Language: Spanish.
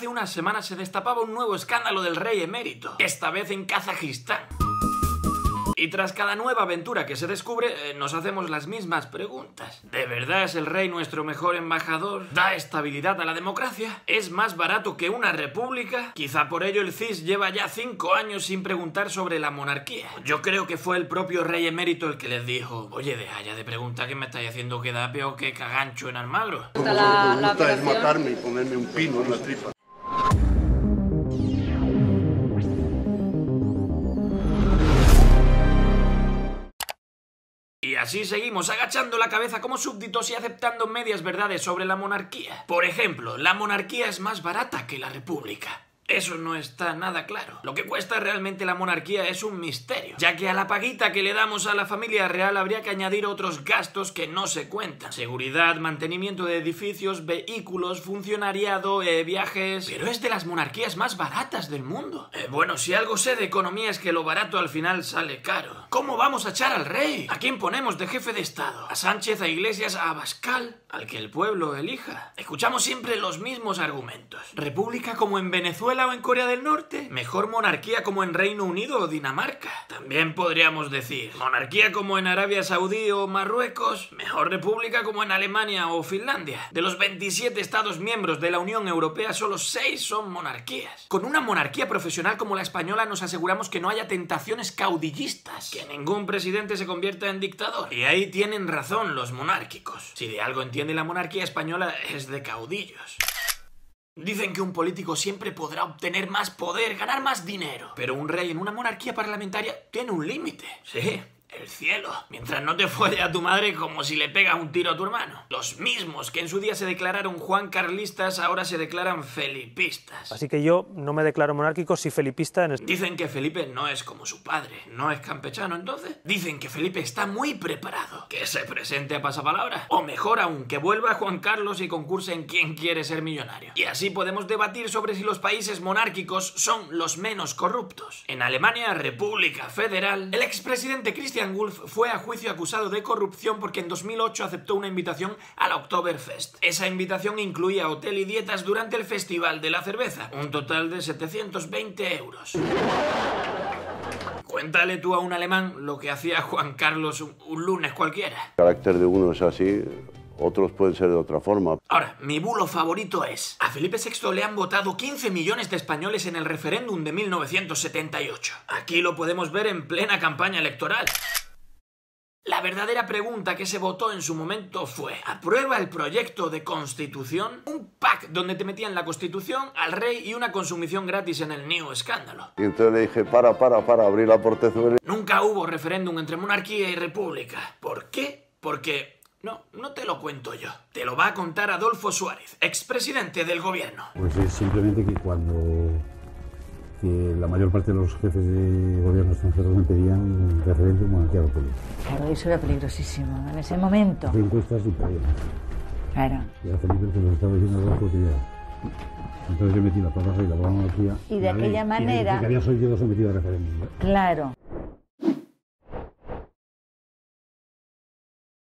Hace unas semanas se destapaba un nuevo escándalo del rey emérito, esta vez en Kazajistán. Y tras cada nueva aventura que se descubre, eh, nos hacemos las mismas preguntas. ¿De verdad es el rey nuestro mejor embajador? ¿Da estabilidad a la democracia? ¿Es más barato que una república? Quizá por ello el CIS lleva ya cinco años sin preguntar sobre la monarquía. Yo creo que fue el propio rey emérito el que les dijo, oye, deja ya de preguntar que me estáis haciendo quedar peor que cagancho en Almagro. Está la, la es matarme y ponerme un pino en la tripa. Así seguimos agachando la cabeza como súbditos y aceptando medias verdades sobre la monarquía. Por ejemplo, la monarquía es más barata que la república. Eso no está nada claro. Lo que cuesta realmente la monarquía es un misterio, ya que a la paguita que le damos a la familia real habría que añadir otros gastos que no se cuentan. Seguridad, mantenimiento de edificios, vehículos, funcionariado, eh, viajes... Pero es de las monarquías más baratas del mundo. Eh, bueno, si algo sé de economía es que lo barato al final sale caro. ¿Cómo vamos a echar al rey? ¿A quién ponemos de jefe de Estado? ¿A Sánchez, a Iglesias, a Abascal? Al que el pueblo elija. Escuchamos siempre los mismos argumentos. República como en Venezuela en Corea del Norte? ¿Mejor monarquía como en Reino Unido o Dinamarca? También podríamos decir, monarquía como en Arabia Saudí o Marruecos, mejor república como en Alemania o Finlandia. De los 27 Estados miembros de la Unión Europea, solo 6 son monarquías. Con una monarquía profesional como la española nos aseguramos que no haya tentaciones caudillistas, que ningún presidente se convierta en dictador. Y ahí tienen razón los monárquicos. Si de algo entiende la monarquía española es de caudillos. Dicen que un político siempre podrá obtener más poder, ganar más dinero. Pero un rey en una monarquía parlamentaria tiene un límite. Sí, el cielo. Mientras no te fuere a tu madre como si le pega un tiro a tu hermano. Los mismos que en su día se declararon Juan Carlistas ahora se declaran felipistas. Así que yo no me declaro monárquico si felipista en... Dicen que Felipe no es como su padre, no es campechano entonces. Dicen que Felipe está muy preparado, que se presente a pasapalabra. O mejor aún, que vuelva Juan Carlos y concurse en quién quiere ser millonario. Y así podemos debatir sobre si los países monárquicos son los menos corruptos. En Alemania, República Federal, el expresidente Cristian Wolf fue a juicio acusado de corrupción porque en 2008 aceptó una invitación a la Oktoberfest. Esa invitación incluía hotel y dietas durante el Festival de la Cerveza, un total de 720 euros. Cuéntale tú a un alemán lo que hacía Juan Carlos un, un lunes cualquiera. El carácter de uno es así, otros pueden ser de otra forma. Ahora, mi bulo favorito es, a Felipe VI le han votado 15 millones de españoles en el referéndum de 1978. Aquí lo podemos ver en plena campaña electoral. La verdadera pregunta que se votó en su momento fue ¿Aprueba el proyecto de constitución? Un pack donde te metían la constitución, al rey y una consumición gratis en el New Escándalo. Y entonces le dije, para, para, para, abrir la portezuela. Nunca hubo referéndum entre monarquía y república. ¿Por qué? Porque no, no te lo cuento yo. Te lo va a contar Adolfo Suárez, expresidente del gobierno. Pues es simplemente que cuando que la mayor parte de los jefes de gobierno extranjeros me pedían referéndum monarquía república. Claro, eso era peligrosísimo en ese momento. Hacía encuestas y perdía. Claro. Y a Felipe que lo estaba diciendo Adolfo que ya. Entonces yo metí la plaza y la monarquía. Y de aquella manera- Y que había sido sometido a referéndum. ¿eh? Claro.